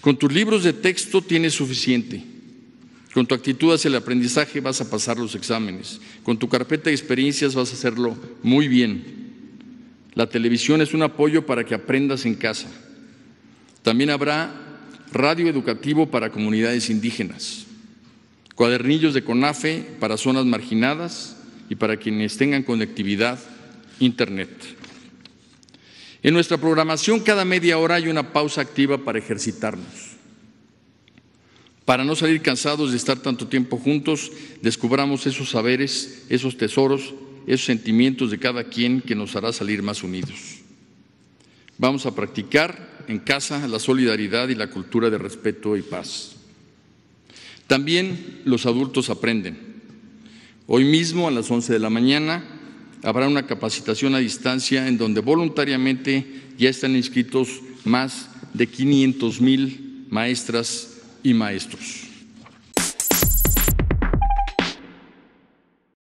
Con tus libros de texto tienes suficiente. Con tu actitud hacia el aprendizaje vas a pasar los exámenes. Con tu carpeta de experiencias vas a hacerlo muy bien. La televisión es un apoyo para que aprendas en casa. También habrá radio educativo para comunidades indígenas, cuadernillos de CONAFE para zonas marginadas y para quienes tengan conectividad Internet. En nuestra programación cada media hora hay una pausa activa para ejercitarnos. Para no salir cansados de estar tanto tiempo juntos, descubramos esos saberes, esos tesoros, esos sentimientos de cada quien que nos hará salir más unidos. Vamos a practicar en casa la solidaridad y la cultura de respeto y paz. También los adultos aprenden. Hoy mismo a las 11 de la mañana habrá una capacitación a distancia en donde voluntariamente ya están inscritos más de 500 mil maestras y maestros.